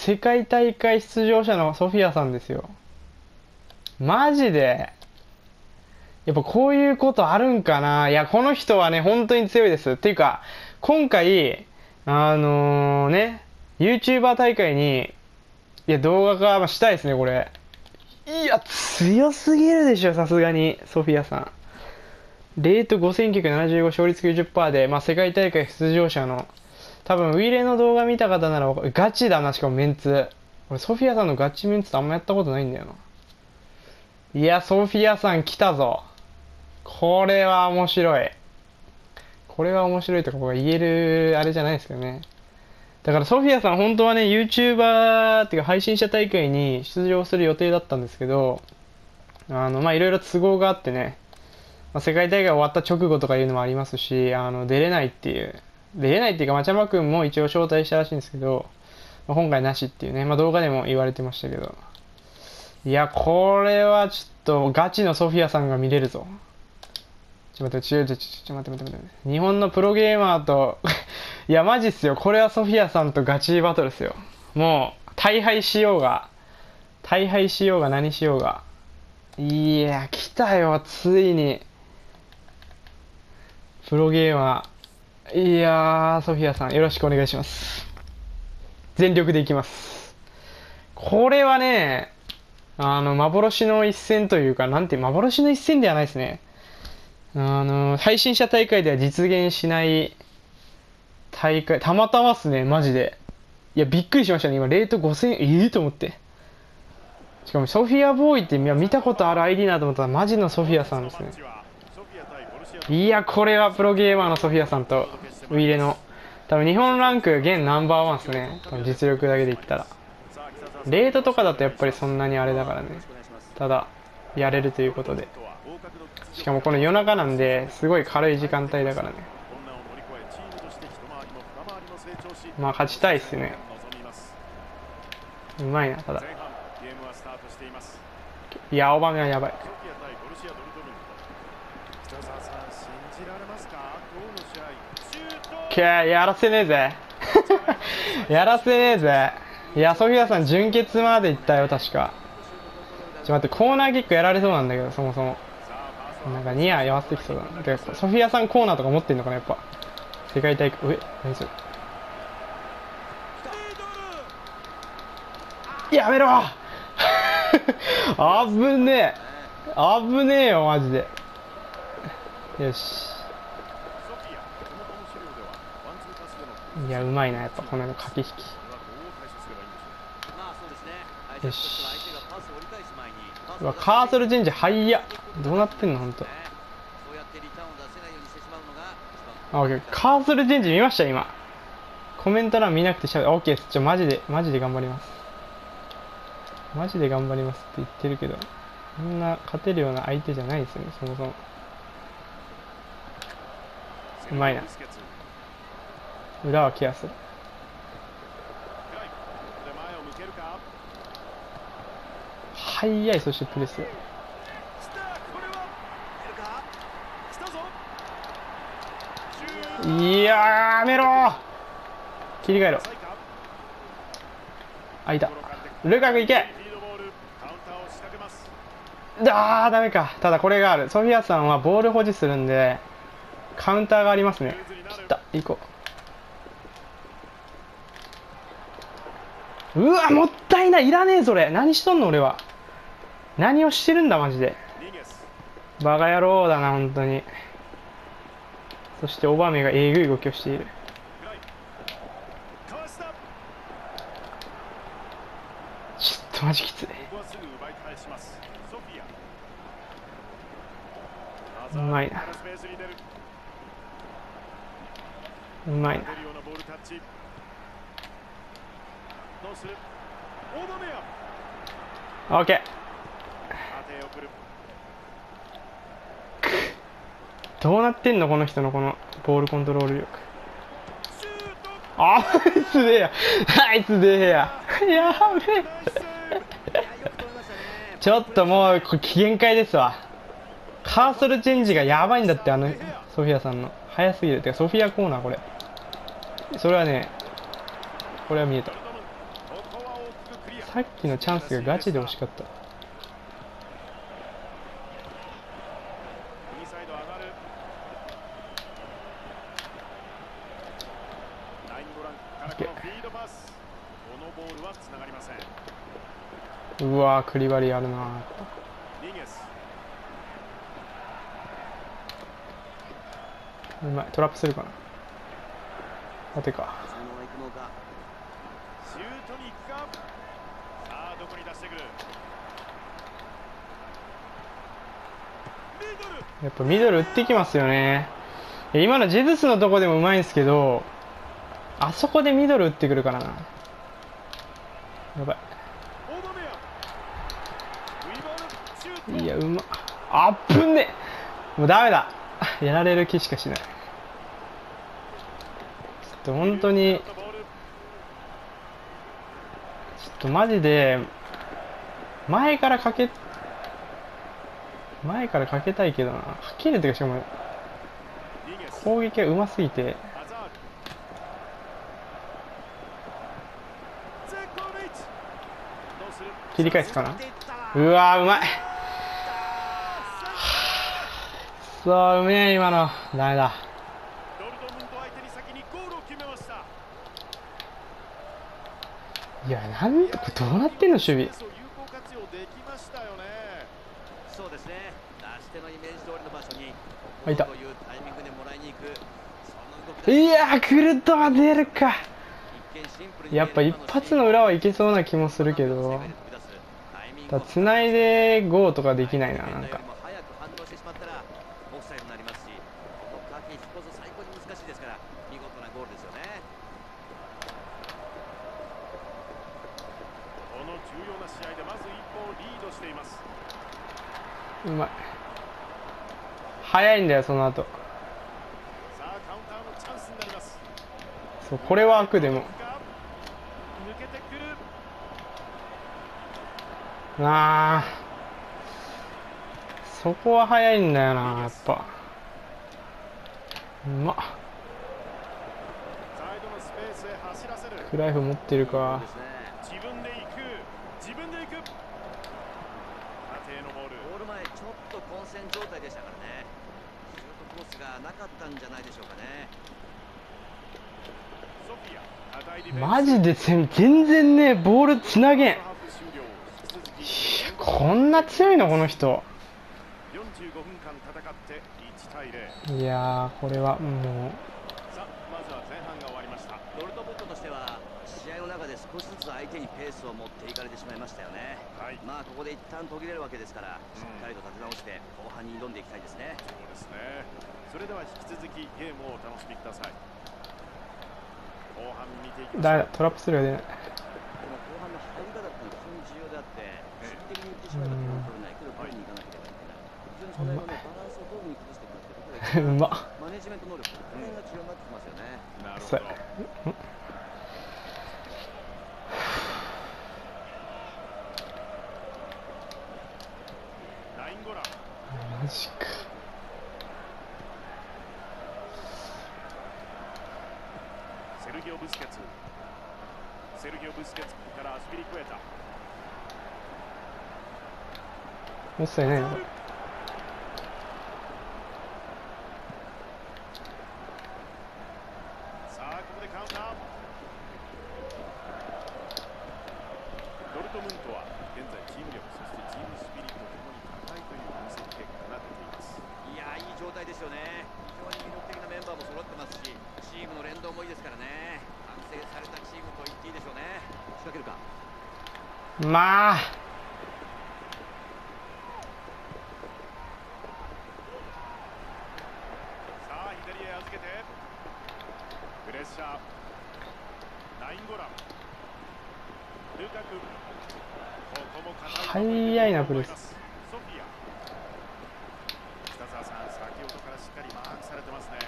世界大会出場者のソフィアさんですよ。マジで。やっぱこういうことあるんかないや、この人はね、本当に強いです。っていうか、今回、あのー、ね、YouTuber 大会に、いや、動画化したいですね、これ。いや、強すぎるでしょ、さすがに、ソフィアさん。レート5975勝率90%で、まあ、世界大会出場者の、多分、ウィレの動画見た方ならガチだな、しかもメンツ。俺、ソフィアさんのガチメンツってあんまやったことないんだよな。いや、ソフィアさん来たぞ。これは面白い。これは面白いとか僕は言えるあれじゃないですけどね。だからソフィアさん本当はね、YouTuber っていうか配信者大会に出場する予定だったんですけど、あの、ま、いろいろ都合があってね、まあ、世界大会終わった直後とかいうのもありますし、あの、出れないっていう、出れないっていうか、町山くんも一応招待したらしいんですけど、まあ、今回なしっていうね、まあ、動画でも言われてましたけど、いや、これはちょっとガチのソフィアさんが見れるぞ。ちょ待って、違う違う、ちょっと待って待って待って。日本のプロゲーマーと いや、マジっすよ。これはソフィアさんとガチバトルっすよ。もう、大敗しようが、大敗しようが何しようが。いや、来たよ、ついに。プロゲーマー。いやー、ソフィアさん、よろしくお願いします。全力でいきます。これはね、あの、幻の一戦というか、なんて、幻の一戦ではないですね。あの、配信者大会では実現しない大会、たまたますね、マジで。いや、びっくりしましたね。今、レート5000、ええー、と思って。しかも、ソフィアボーイって見たことある ID なと思ったら、マジのソフィアさんですね。いや、これはプロゲーマーのソフィアさんと、ウィレの、多分日本ランク現ナンバーワンですね。多分実力だけで言ったら。レートとかだとやっぱりそんなにあれだからね。ただ、やれるということで。しかもこの夜中なんですごい軽い時間帯だからねまあ勝ちたいっすねうまいなただいやオバメはやばいけやらせねえぜ やらせねえぜいやソフィアさん準決まで行ったよ確かちょっと待ってコーナーキックやられそうなんだけどそもそもなんかニア弱ってきそうだな。でソフィアさんコーナーとか持ってんのかな、やっぱ。世界大会、え、何それ。やめろ 危ねえ危ねえよ、マジで。よし。いや、うまいな、やっぱこの駆け引き。よし。うわ、カーソルチェンジ、はいや。どうなってんの本当。あ、オッケー。カーソルチェンジ見ました今。コメント欄見なくてしゃべ、オッケーです。ちょ、マジで、マジで頑張ります。マジで頑張りますって言ってるけど、そんな勝てるような相手じゃないですよね、そもそも。うまいな。裏はケアする。速い、そしてプレス。いややめろ。切り替えろ。あいた。ルカクいけ。あーダメか。ただこれがある。ソフィアさんはボール保持するんでカウンターがありますね。切った。行こう。うわもったいない。いらねえそれ。何しとんの俺は。何をしてるんだマジで。バカ野郎だな本当に。そしてオバメがえぐい動きをしている。ちょっとマジきつい。うまいな。うまいな。オッケーどうなってんのこの人のこのボールコントロール力。あいつでや。あいつでや。やべえ。ちょっともう限界ですわ。カーソルチェンジがやばいんだってあのソフィアさんの。早すぎる。てかソフィアコーナーこれ。それはねこれは見えたさっきのチャンスがガチで惜しかった。うわークリバリあるなうまいトラップするかな。縦か。シュートに行くかどこに出してくる。やっぱミドル打ってきますよね。今のジェズスのとこでもうまいんですけどあそこでミドル打ってくるからな。やばい。いやうま。あっぶんねもうダメだ。やられる気しかしない。ちょっと本当にボールちょっとマジで前からかけ前からかけたいけどな。はっきり言ってかしかも攻撃がうますぎて。切り返すかな？うわーうまい。そううめえ今の。ダメだドルトムント相手に先にゴールを決めましたいやなんこれどうなってんの守備。そうですね。出し手のイメージ通りの場所にあいた。といやークルトは出るか。やっぱ一発の裏はいけそうな気もするけど。だつないでゴーとかできないななんか早く反応してしまったらオフサイドになりますしこの駆け引きこそ最高に難しいですから見事なゴールですよねこの重要な試合でまず一歩をリードしています。うまい。早いんだよその後。さあカウンターのチャンスになります。そうこれは悪でも。抜けてくる。なあそこは早いんだよなやっぱ。うまっ。クライフ持ってるかそうですね自分で行く自分で行く縦へのボールゴール前ちょっと混戦状態でしたからねシュートコースがなかったんじゃないでしょうかね。マジで全然ねボールつなげん。こんな強いのこの人。45分間戦って1対0いやーこれはもさあまずは前半が終わりました。ドルトムントとしては試合の中で少しずつ相手にペースを持っていかれてしまいましたよね。はい。まあここで一旦途切れるわけですからしっかりと立て直して後半に挑んでいきたいですね。そうですね。それでは引き続きゲームをお楽しみください。後半見ていきうましょう。だトラップするよ出ないこの後半の入り方っていうのは非常に重要であって心的に言ってしまえば点を取れないけど取りに行かなければいけない。非常にその辺のねバランスをどういうふうに崩していくかっていうところが うまっジメント能力この辺が重要になってきますよね。なるほどナインゴラマジか。セルギオ・ブスケツ。セルギオ・ブスケツからアスピリクエタ。もったいない。なこれさあここでカウンタードルトムントは現在チーム力そしてチームスピリットともに高いという分析結果が出ていますいやーいい状態ですよね非常に魅力的なメンバーも揃ってますしチームの連動もいいですからね完成されたチームと言っていいでしょうね仕掛けるかまあ。さあ左へ預けて。プレッシャー。ナインゴラルカク。ここも硬い早いなプレス。ソフィア。北澤さん先ほどからしっかりマークされてますね。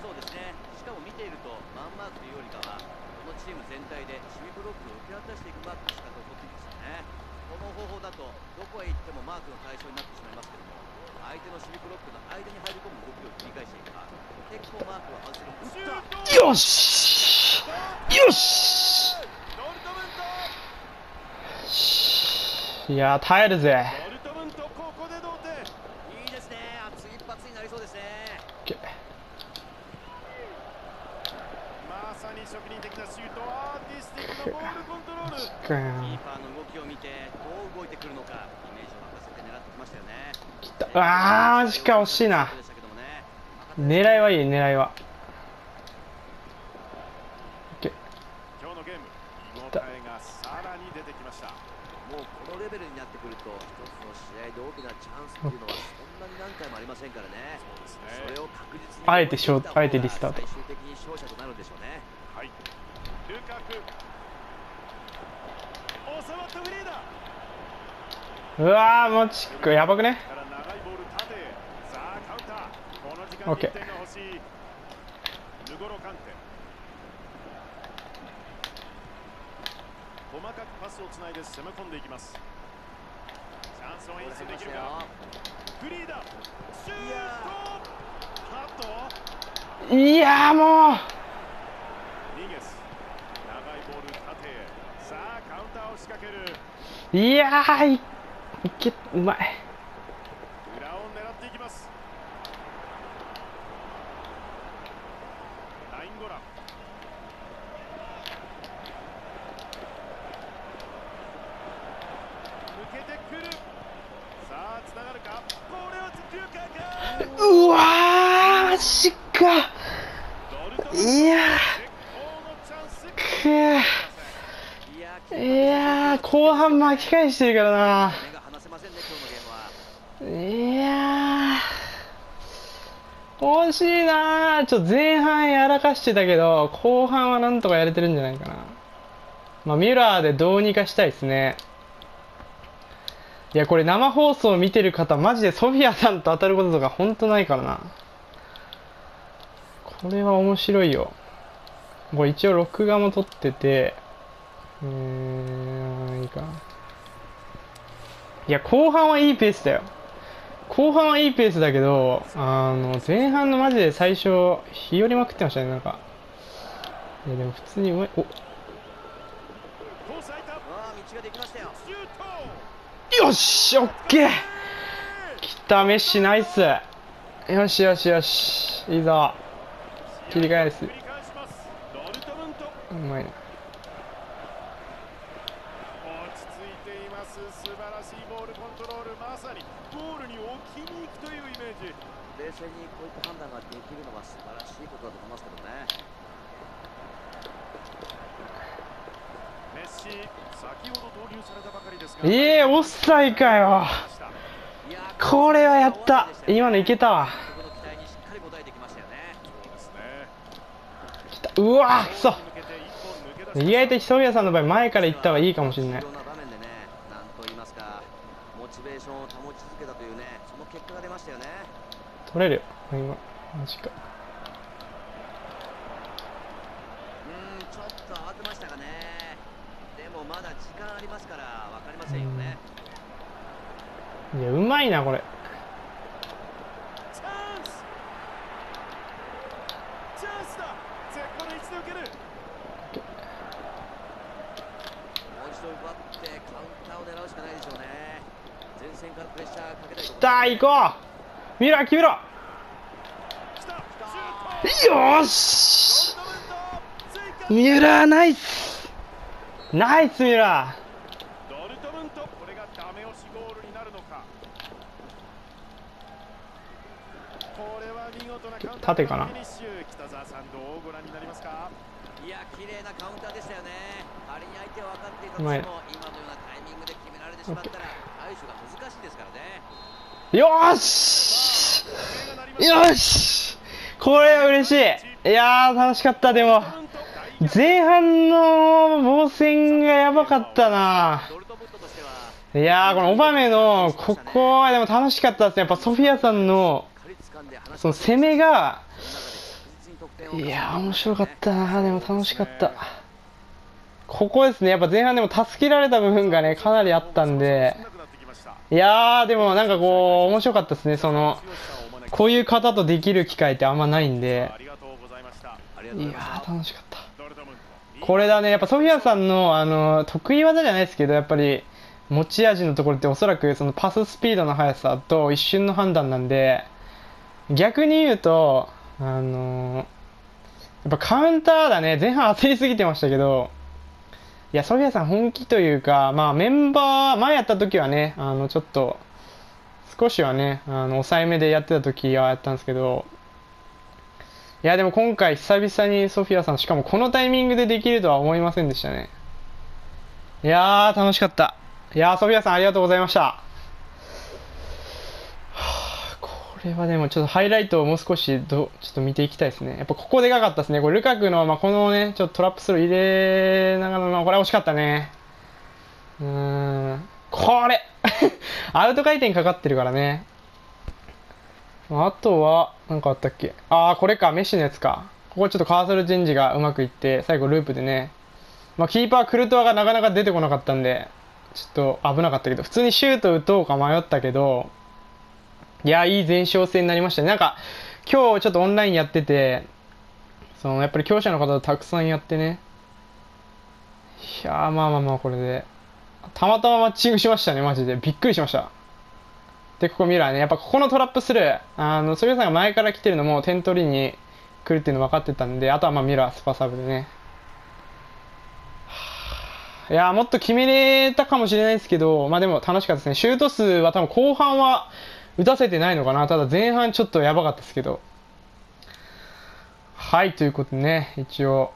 そうですね。しかも見ているとマンマークというよりかはこのチーム全体で守備ブロックを受け渡していくマークの仕方を取っています。よね。この方法だとどこへ行ってもマークの対象になってしまいますけども相手の守備ブロックの間に入り込む動きを繰り返していけば結構マークは外せるよしよしドルトムントし。いやー耐えるぜ。ドルトムントここで同点いいですね。熱い一発になりそうですね。まさに職人的なシュート。アーティスティックなボールコントロールあーマジか惜しいな。狙いはいい狙いは。OK 今日のゲーム見応えがさらに出てきました。もうこのレベルになってくると一つの試合で大きなチャンスっていうのはそんなに何回もありませんからね。そうですそれね。を確実にあえてショあえてリスタート最終的に勝者となるんでしょうね。はい。ルカク収まったフリーだうわーマジかやばくねから長いボール縦へさあカウンターこの時間に OK 1点が欲しいヌゴロカンテ細かくパスをつないで攻め込んでいきます。チャンスを演出できるか？フリーだ。シュート！いやーもニゲス。長いボール縦へ。さあカウンターを仕掛ける。ういやーいいけうまい裏を狙っていきますナインゴラン抜けてくるさあつながるかこれはルカかうわーマジか。いやくー。いやー後半巻き返してるからな。いやー惜しいなー。ちょっと前半やらかしてたけど後半はなんとかやれてるんじゃないかな。まあミュラーでどうにかしたいですね。いやこれ生放送見てる方マジでソフィアさんと当たることとか本当ないからな。これは面白いよ。これ一応録画も撮ってて。うーんいいか。いや後半はいいペースだよ。後半はいいペースだけどあの前半のマジで最初日和りまくってましたねなんか。いやでも普通にうまい。おコース空いたわあ道ができましたよシュートよしオッケー。来たメッシナイス。よしよしよし。いいぞ。切り返す。うまいな。落ち着いています。素晴らしいボールコントロール。まさにゴールに置きに行くというイメージ。冷静にこういった判断ができるのは素晴らしいことだと思いますけどねメッシ先ほど投入されたばかりですが。ええオフサイかよ。これはやった。今のいけたわ。たうわくそ。意外とひとみやさんの場合前から行った方がいいかもしれない。重要な場面でねないやうまいなこれ。きた行こう。ミラー決めろ。よし。ミラーナイス。ナイスミラー。ーでした。よね。仮に相手は分かっていたとうまいしても今のようなタイミングで決められてしまったら対処が難しいですからね。ーよーし！よし！これは嬉しい。いやー楽しかったでも。前半の防戦がやばかったな。いやーこのオバメのここはでも楽しかったですね。やっぱソフィアさんのその攻めがいやー面白かったな。でも楽しかった。ここですね。やっぱ前半でも助けられた部分がねかなりあったんで。いやーでもなんかこう面白かったですね。そのこういう方とできる機会ってあんまないんで。いやー楽しかった。これだね、やっぱソフィアさんの、あの、得意技じゃないですけど、やっぱり、持ち味のところっておそらくそのパススピードの速さと一瞬の判断なんで、逆に言うと、あのやっぱカウンターだね、前半焦りすぎてましたけど、いや、ソフィアさん本気というか、まあメンバー、前やった時はね、あの、ちょっと、少しはね、あの、抑えめでやってた時はやったんですけど、いや、でも今回久々にソフィアさん、しかもこのタイミングでできるとは思いませんでしたね。いやー、楽しかった。いやー、ソフィアさんありがとうございました。はあ、ここれはでもちょっとハイライトをもう少しどちょっと見ていきたいですね。やっぱここでかかったですね。これルカクの、まあ、このね、ちょっとトラップスルー入れながらの、これは惜しかったね。うーん、これ アウト回転かかってるからね。あとは、なんかあったっけああ、これか、メッシュのやつか。ここちょっとカーソルチェンジがうまくいって、最後ループでね。まあ、キーパークルトワがなかなか出てこなかったんで、ちょっと危なかったけど、普通にシュート打とうか迷ったけど、いや、いい前哨戦になりましたね。なんか、今日ちょっとオンラインやってて、その、やっぱり強者の方とたくさんやってね。いやー、まあまあまあ、これで。たまたまマッチングしましたね、マジで。びっくりしました。で、ここミラーね。やっぱここのトラップスルー、あの、ソリさんが前から来てるのも点取りに来るっていうの分かってたんで、あとはまあミラー、スパサブでね。いやもっと決めれたかもしれないですけど、まあでも楽しかったですね。シュート数は多分後半は打たせてないのかな？ただ前半ちょっとやばかったですけど。はい、ということでね、一応、